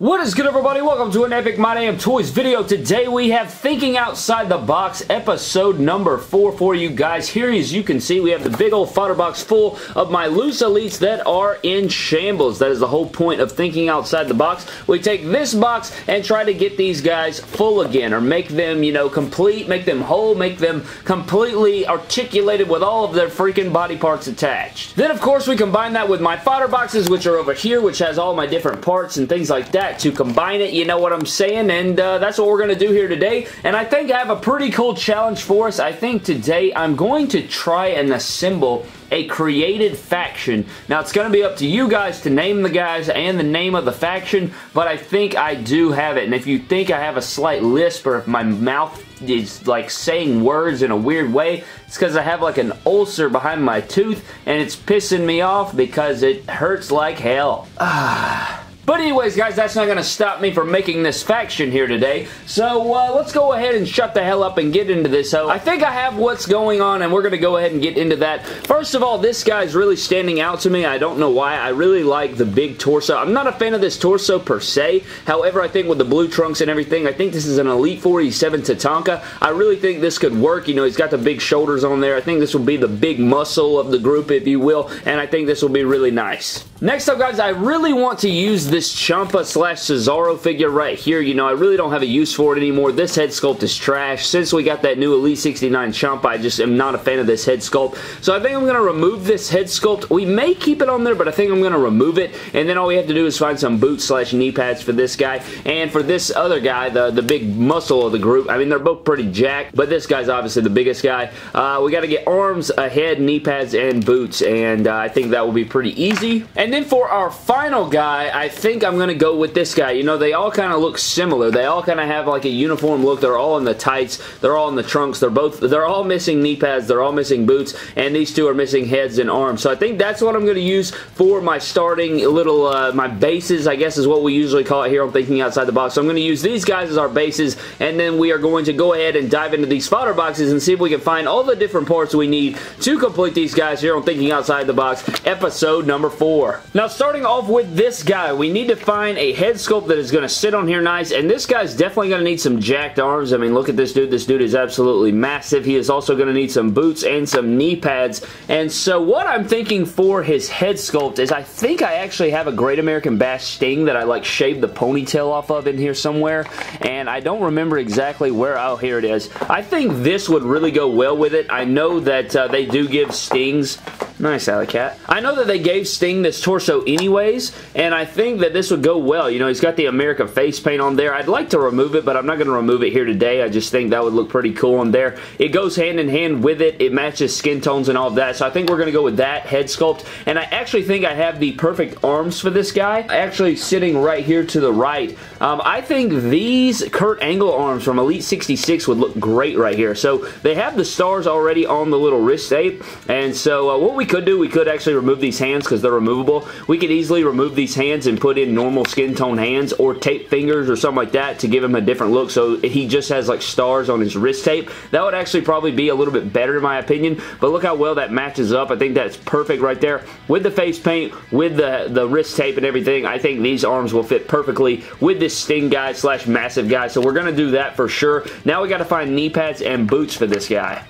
What is good everybody? Welcome to an Epic My Damn Toys video. Today we have Thinking Outside the Box episode number 4 for you guys. Here as you can see we have the big old fodder box full of my loose elites that are in shambles. That is the whole point of Thinking Outside the Box. We take this box and try to get these guys full again or make them, you know, complete, make them whole, make them completely articulated with all of their freaking body parts attached. Then of course we combine that with my fodder boxes which are over here which has all my different parts and things like that to combine it, you know what I'm saying? And uh, that's what we're going to do here today. And I think I have a pretty cool challenge for us. I think today I'm going to try and assemble a created faction. Now, it's going to be up to you guys to name the guys and the name of the faction, but I think I do have it. And if you think I have a slight lisp or if my mouth is like saying words in a weird way, it's because I have like an ulcer behind my tooth and it's pissing me off because it hurts like hell. Ah. But anyways, guys, that's not going to stop me from making this faction here today. So uh, let's go ahead and shut the hell up and get into this. So I think I have what's going on, and we're going to go ahead and get into that. First of all, this guy's really standing out to me. I don't know why. I really like the big torso. I'm not a fan of this torso per se. However, I think with the blue trunks and everything, I think this is an Elite 47 Tatanka. I really think this could work. You know, he's got the big shoulders on there. I think this will be the big muscle of the group, if you will, and I think this will be really nice. Next up, guys, I really want to use this Ciampa slash Cesaro figure right here, you know, I really don't have a use for it anymore. This head sculpt is trash. Since we got that new Elite 69 Ciampa, I just am not a fan of this head sculpt. So I think I'm going to remove this head sculpt. We may keep it on there, but I think I'm going to remove it. And then all we have to do is find some boots slash knee pads for this guy. And for this other guy, the, the big muscle of the group, I mean, they're both pretty jacked, but this guy's obviously the biggest guy. Uh, we got to get arms, a head, knee pads, and boots. And uh, I think that will be pretty easy. And then for our final guy, I think I'm going to go with this guy. You know, they all kind of look similar. They all kind of have like a uniform look. They're all in the tights. They're all in the trunks. They're both, they're all missing knee pads. They're all missing boots. And these two are missing heads and arms. So I think that's what I'm going to use for my starting little, uh, my bases, I guess is what we usually call it here on Thinking Outside the Box. So I'm going to use these guys as our bases. And then we are going to go ahead and dive into these fodder boxes and see if we can find all the different parts we need to complete these guys here on Thinking Outside the Box, episode number four. Now, starting off with this guy, we need to find a head sculpt that is going to sit on here nice, and this guy's definitely going to need some jacked arms. I mean, look at this dude. This dude is absolutely massive. He is also going to need some boots and some knee pads, and so what I'm thinking for his head sculpt is I think I actually have a Great American Bash Sting that I, like, shaved the ponytail off of in here somewhere, and I don't remember exactly where, oh, here it is. I think this would really go well with it. I know that uh, they do give Stings Nice, Alley Cat. I know that they gave Sting this torso anyways, and I think that this would go well. You know, he's got the America face paint on there. I'd like to remove it, but I'm not going to remove it here today. I just think that would look pretty cool on there. It goes hand in hand with it. It matches skin tones and all of that, so I think we're going to go with that head sculpt, and I actually think I have the perfect arms for this guy. Actually, sitting right here to the right. Um, I think these Kurt Angle arms from Elite 66 would look great right here. So, they have the stars already on the little wrist tape, and so uh, what we could do, we could actually remove these hands because they're removable. We could easily remove these hands and put in normal skin tone hands or tape fingers or something like that to give him a different look so he just has like stars on his wrist tape. That would actually probably be a little bit better in my opinion, but look how well that matches up. I think that's perfect right there. With the face paint, with the, the wrist tape and everything, I think these arms will fit perfectly with this Sting guy slash massive guy, so we're going to do that for sure. Now we got to find knee pads and boots for this guy.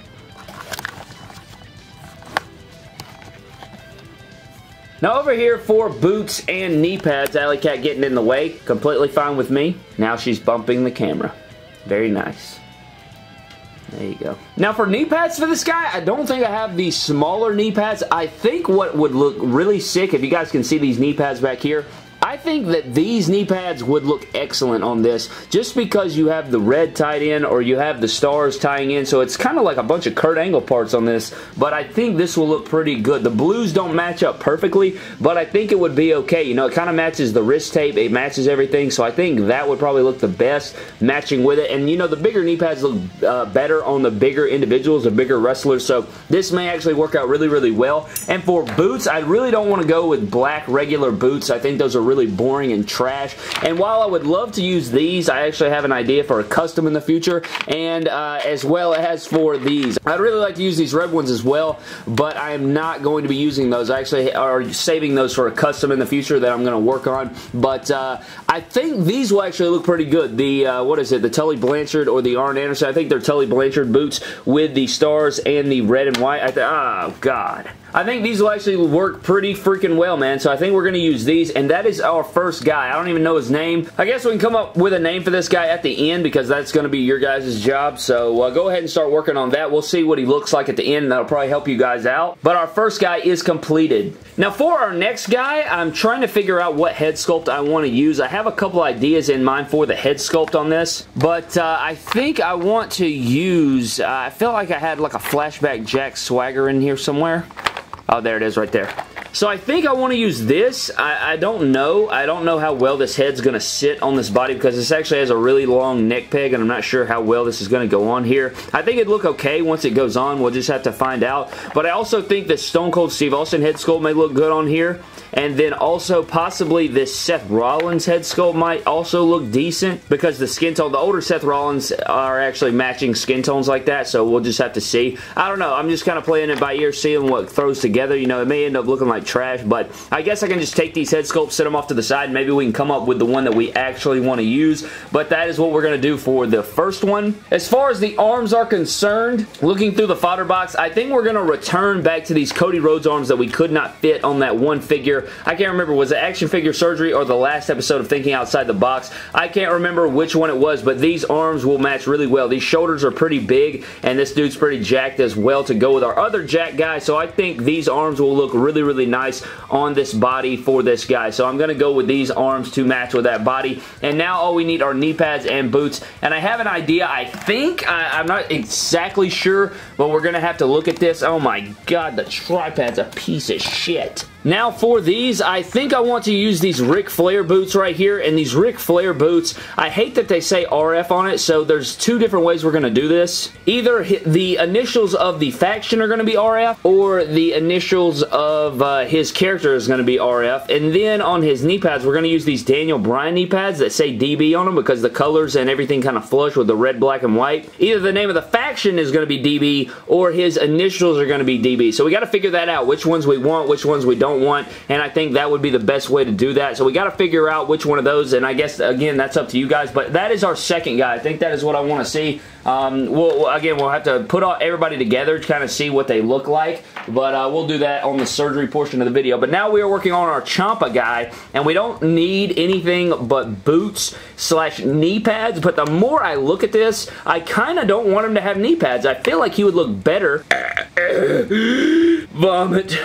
Now over here for boots and knee pads, Alley Cat getting in the way. Completely fine with me. Now she's bumping the camera. Very nice. There you go. Now for knee pads for this guy, I don't think I have the smaller knee pads. I think what would look really sick, if you guys can see these knee pads back here, I think that these knee pads would look excellent on this just because you have the red tied in or you have the stars tying in so it's kind of like a bunch of Kurt Angle parts on this but I think this will look pretty good. The blues don't match up perfectly but I think it would be okay. You know it kind of matches the wrist tape. It matches everything so I think that would probably look the best matching with it and you know the bigger knee pads look uh, better on the bigger individuals the bigger wrestlers so this may actually work out really really well and for boots I really don't want to go with black regular boots. I think those are really really boring and trash. And while I would love to use these, I actually have an idea for a custom in the future, and uh, as well as for these. I'd really like to use these red ones as well, but I am not going to be using those. I actually are saving those for a custom in the future that I'm going to work on, but uh, I think these will actually look pretty good. The, uh, what is it, the Tully Blanchard or the Arn Anderson, I think they're Tully Blanchard boots with the stars and the red and white. I oh, God. I think these will actually work pretty freaking well, man. So I think we're going to use these, and that is our first guy. I don't even know his name. I guess we can come up with a name for this guy at the end because that's going to be your guys' job. So uh, go ahead and start working on that. We'll see what he looks like at the end. That'll probably help you guys out. But our first guy is completed. Now for our next guy, I'm trying to figure out what head sculpt I want to use. I have a couple ideas in mind for the head sculpt on this, but uh, I think I want to use, uh, I felt like I had like a flashback Jack Swagger in here somewhere. Oh, there it is right there. So I think I want to use this. I, I, don't know. I don't know how well this head's going to sit on this body because this actually has a really long neck peg and I'm not sure how well this is going to go on here. I think it'd look okay once it goes on. We'll just have to find out. But I also think the Stone Cold Steve Austin head sculpt may look good on here. And then also possibly this Seth Rollins head sculpt might also look decent because the skin tone, the older Seth Rollins are actually matching skin tones like that. So we'll just have to see. I don't know. I'm just kind of playing it by ear, seeing what throws together. You know, it may end up looking like trash, but I guess I can just take these head sculpts, set them off to the side. Maybe we can come up with the one that we actually want to use. But that is what we're going to do for the first one. As far as the arms are concerned, looking through the fodder box, I think we're going to return back to these Cody Rhodes arms that we could not fit on that one figure I can't remember, was it action figure surgery or the last episode of Thinking Outside the Box? I can't remember which one it was, but these arms will match really well. These shoulders are pretty big, and this dude's pretty jacked as well to go with our other jack guy, so I think these arms will look really, really nice on this body for this guy. So I'm going to go with these arms to match with that body, and now all we need are knee pads and boots, and I have an idea, I think, I, am not exactly sure, but we're going to have to look at this. Oh my god, the tripad's a piece of shit. Now for these, I think I want to use these Ric Flair boots right here, and these Ric Flair boots, I hate that they say RF on it, so there's two different ways we're going to do this. Either the initials of the faction are going to be RF, or the initials of uh, his character is going to be RF, and then on his knee pads, we're going to use these Daniel Bryan knee pads that say DB on them because the colors and everything kind of flush with the red, black, and white. Either the name of the faction is going to be DB, or his initials are going to be DB. So we got to figure that out, which ones we want, which ones we don't don't want, and I think that would be the best way to do that. So we got to figure out which one of those, and I guess, again, that's up to you guys, but that is our second guy. I think that is what I want to see. Um, we'll, again, we'll have to put all, everybody together to kind of see what they look like, but uh, we'll do that on the surgery portion of the video. But now we are working on our Ciampa guy, and we don't need anything but boots slash knee pads, but the more I look at this, I kind of don't want him to have knee pads. I feel like he would look better. Vomit.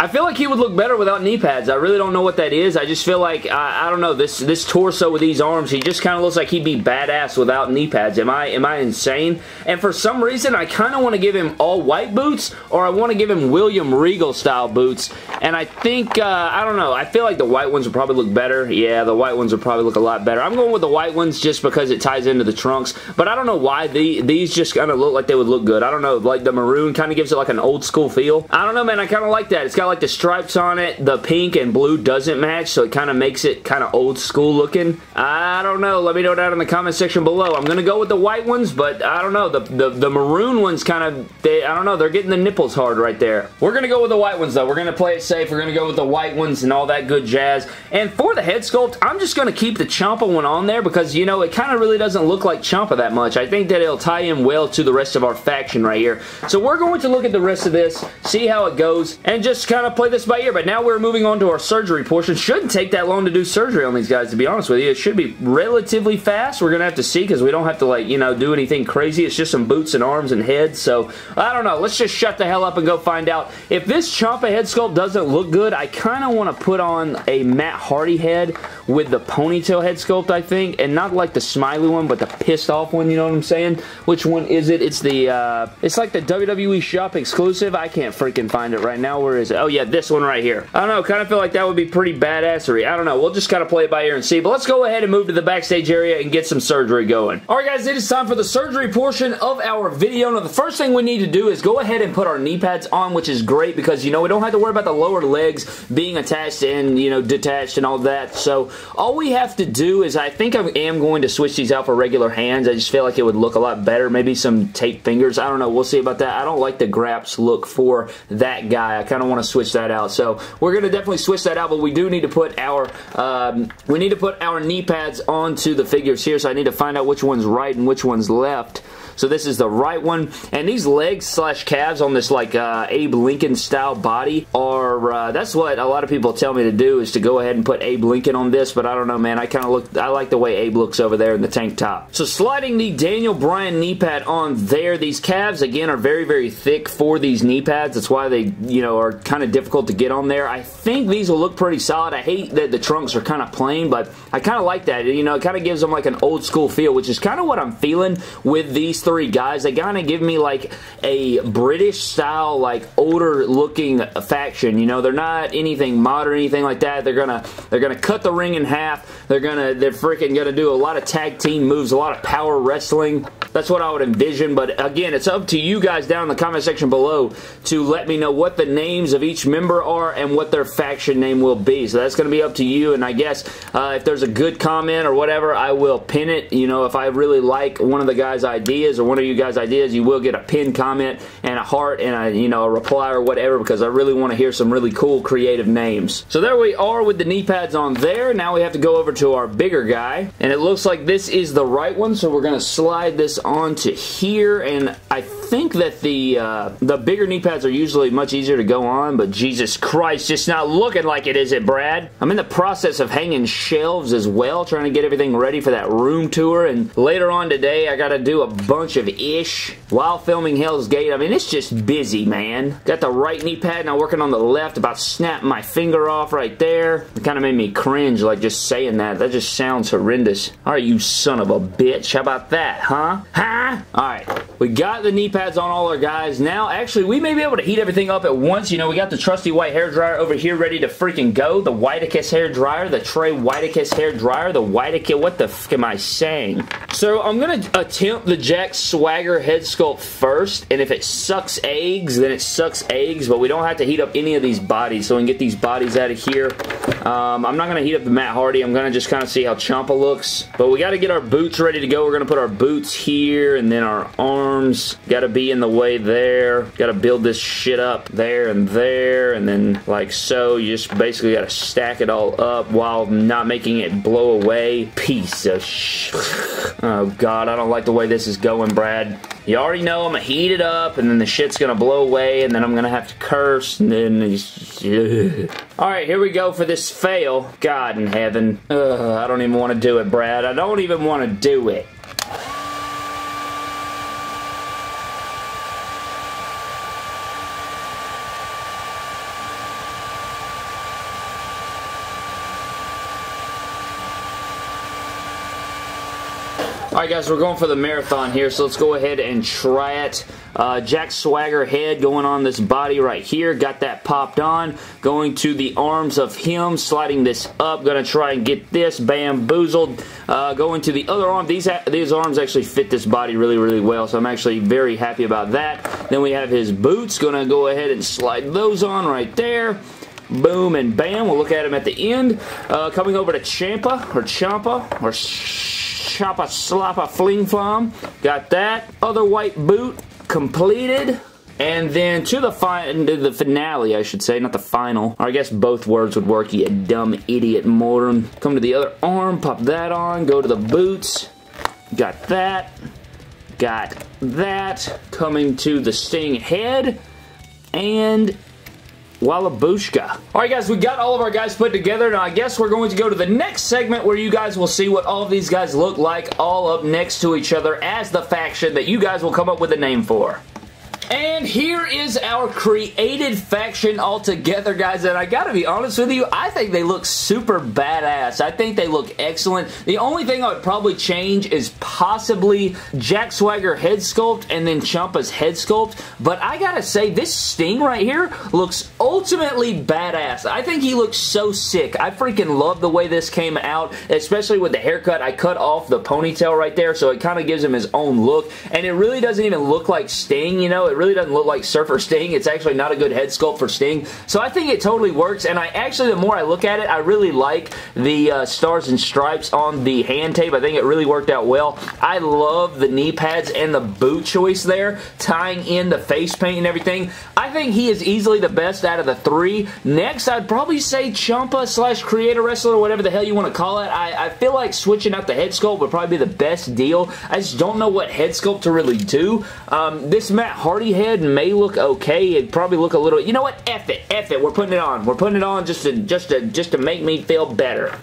I feel like he would look better without knee pads. I really don't know what that is. I just feel like, I, I don't know, this this torso with these arms, he just kind of looks like he'd be badass without knee pads. Am I am I insane? And for some reason, I kind of want to give him all white boots, or I want to give him William Regal style boots. And I think, uh, I don't know, I feel like the white ones would probably look better. Yeah, the white ones would probably look a lot better. I'm going with the white ones just because it ties into the trunks, but I don't know why the, these just kind of look like they would look good. I don't know, like the maroon kind of gives it like an old school feel. I don't know, man, I kind of like that. It's got like the stripes on it. The pink and blue doesn't match, so it kind of makes it kind of old school looking. I don't know. Let me know down in the comment section below. I'm going to go with the white ones, but I don't know. The, the, the maroon ones kind of, they, I don't know. They're getting the nipples hard right there. We're going to go with the white ones, though. We're going to play it safe. We're going to go with the white ones and all that good jazz. And for the head sculpt, I'm just going to keep the Ciampa one on there because, you know, it kind of really doesn't look like Ciampa that much. I think that it'll tie in well to the rest of our faction right here. So we're going to look at the rest of this, see how it goes, and just kind of play this by ear. But now we're moving on to our surgery portion. Shouldn't take that long to do surgery on these guys, to be honest with you. It should be relatively fast. We're going to have to see because we don't have to, like, you know, do anything crazy. It's just some boots and arms and heads. So, I don't know. Let's just shut the hell up and go find out. If this Ciampa head sculpt doesn't look good, I kind of want to put on a Matt Hardy head with the ponytail head sculpt, I think. And not like the smiley one, but the pissed off one, you know what I'm saying? Which one is it? It's the, uh, it's like the WWE shop exclusive. I can't freaking find it right now. Where is it? Oh Oh, yeah, this one right here. I don't know, kind of feel like that would be pretty badassery. I don't know. We'll just kind of play it by ear and see. But let's go ahead and move to the backstage area and get some surgery going. Alright guys, it is time for the surgery portion of our video. Now the first thing we need to do is go ahead and put our knee pads on, which is great because, you know, we don't have to worry about the lower legs being attached and, you know, detached and all that. So all we have to do is I think I am going to switch these out for regular hands. I just feel like it would look a lot better. Maybe some tape fingers. I don't know. We'll see about that. I don't like the Graps look for that guy. I kind of want to switch that out. So we're going to definitely switch that out, but we do need to put our um, we need to put our knee pads onto the figures here. So I need to find out which one's right and which one's left. So this is the right one. And these legs slash calves on this like uh, Abe Lincoln style body are, uh, that's what a lot of people tell me to do is to go ahead and put Abe Lincoln on this. But I don't know, man. I kind of look, I like the way Abe looks over there in the tank top. So sliding the Daniel Bryan knee pad on there. These calves, again, are very, very thick for these knee pads. That's why they, you know, are kind of difficult to get on there. I think these will look pretty solid. I hate that the trunks are kind of plain, but I kind of like that. You know, it kind of gives them like an old school feel, which is kind of what I'm feeling with these three guys. They kind of give me like a British style, like older looking faction. You know, they're not anything modern, anything like that. They're gonna they're gonna cut the ring in half. They're gonna they're freaking gonna do a lot of tag team moves, a lot of power wrestling. That's what I would envision, but again, it's up to you guys down in the comment section below to let me know what the names of each member are and what their faction name will be. So that's going to be up to you, and I guess uh, if there's a good comment or whatever, I will pin it. You know, if I really like one of the guys' ideas or one of you guys' ideas, you will get a pin comment and a heart and a, you know, a reply or whatever because I really want to hear some really cool creative names. So there we are with the knee pads on there. Now we have to go over to our bigger guy, and it looks like this is the right one, so we're going to slide this onto here, and I think that the uh, the bigger knee pads are usually much easier to go on, but Jesus Christ, just not looking like it, is it, Brad? I'm in the process of hanging shelves as well, trying to get everything ready for that room tour, and later on today, I got to do a bunch of ish while filming Hell's Gate. I mean, it's just busy, man. Got the right knee pad, now working on the left, about snapping my finger off right there. It kind of made me cringe, like, just saying that. That just sounds horrendous. All right, you son of a bitch. How about that, huh? Huh? Alright, we got the knee pads on all our guys. Now, actually, we may be able to heat everything up at once. You know, we got the trusty white hair dryer over here ready to freaking go. The Whitekiss hair dryer, the Trey Whitekiss hair dryer, the Whitekiss, what the f am I saying? So, I'm going to attempt the Jack Swagger head sculpt first, and if it sucks eggs, then it sucks eggs, but we don't have to heat up any of these bodies, so we can get these bodies out of here. Um, I'm not going to heat up the Matt Hardy. I'm going to just kind of see how Ciampa looks, but we got to get our boots ready to go. We're going to put our boots here, and then our arms got to be in the way there. Got to build this shit up there and there, and then like so. You just basically got to stack it all up while not making it blow away. Piece of sh. Oh god, I don't like the way this is going, Brad. You already know I'm gonna heat it up, and then the shit's gonna blow away, and then I'm gonna have to curse, and then. Alright, here we go for this fail. God in heaven. Ugh, I don't even want to do it, Brad. I don't even want to do it. Alright guys, we're going for the marathon here, so let's go ahead and try it. Uh, Jack Swagger head going on this body right here. Got that popped on. Going to the arms of him, sliding this up. Going to try and get this bamboozled. Uh, going to the other arm. These, these arms actually fit this body really, really well, so I'm actually very happy about that. Then we have his boots. Going to go ahead and slide those on right there. Boom and bam. We'll look at him at the end. Uh, coming over to Champa, or Champa, or Choppa a Fling Flom. Got that. Other white boot completed. And then to the, the finale, I should say, not the final. Or I guess both words would work, you dumb idiot moron. Come to the other arm, pop that on, go to the boots. Got that. Got that. Coming to the Sting head. And Wallabushka. Alright guys, we got all of our guys put together. Now I guess we're going to go to the next segment where you guys will see what all of these guys look like all up next to each other as the faction that you guys will come up with a name for. And here is our created faction all together, guys. And I gotta be honest with you, I think they look super badass. I think they look excellent. The only thing I would probably change is possibly Jack Swagger head sculpt and then Ciampa's head sculpt. But I gotta say, this Sting right here looks ultimately badass. I think he looks so sick. I freaking love the way this came out, especially with the haircut. I cut off the ponytail right there, so it kind of gives him his own look. And it really doesn't even look like Sting, you know? It really doesn't look like Surfer Sting. It's actually not a good head sculpt for Sting. So I think it totally works, and I actually, the more I look at it, I really like the uh, stars and stripes on the hand tape. I think it really worked out well. I love the knee pads and the boot choice there, tying in the face paint and everything. I think he is easily the best out of the three. Next, I'd probably say Ciampa slash Creator Wrestler, whatever the hell you want to call it. I, I feel like switching out the head sculpt would probably be the best deal. I just don't know what head sculpt to really do. Um, this Matt Hardy head may look okay. It'd probably look a little... You know what? F it. F it. We're putting it on. We're putting it on just to, just to, just to make me feel better.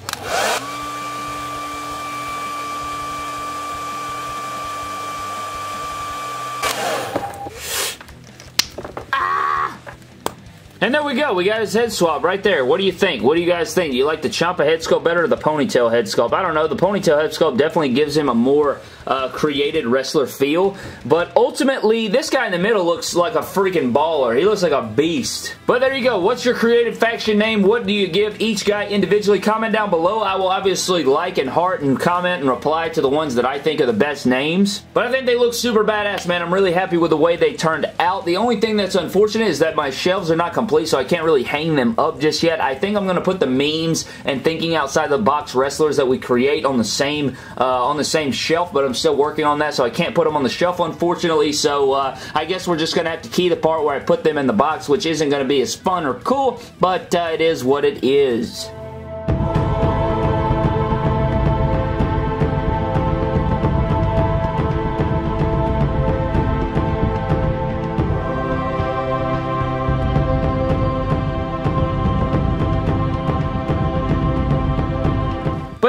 And there we go. We got his head swap right there. What do you think? What do you guys think? Do you like the Ciampa head sculpt better or the ponytail head sculpt? I don't know. The ponytail head sculpt definitely gives him a more uh, created wrestler feel. But ultimately, this guy in the middle looks like a freaking baller. He looks like a beast. But there you go. What's your created faction name? What do you give each guy individually? Comment down below. I will obviously like and heart and comment and reply to the ones that I think are the best names. But I think they look super badass, man. I'm really happy with the way they turned out. The only thing that's unfortunate is that my shelves are not complete so I can't really hang them up just yet. I think I'm going to put the memes and thinking outside the box wrestlers that we create on the same uh, on the same shelf, but I'm still working on that, so I can't put them on the shelf, unfortunately. So uh, I guess we're just going to have to key the part where I put them in the box, which isn't going to be as fun or cool, but uh, it is what it is.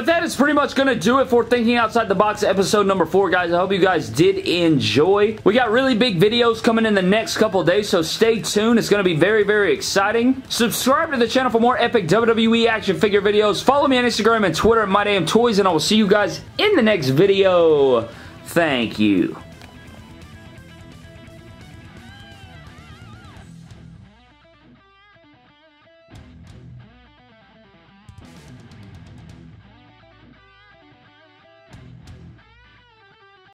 That is pretty much going to do it for Thinking Outside the Box episode number 4, guys. I hope you guys did enjoy. We got really big videos coming in the next couple days, so stay tuned. It's going to be very, very exciting. Subscribe to the channel for more epic WWE action figure videos. Follow me on Instagram and Twitter at MyDamnToys, and I will see you guys in the next video. Thank you.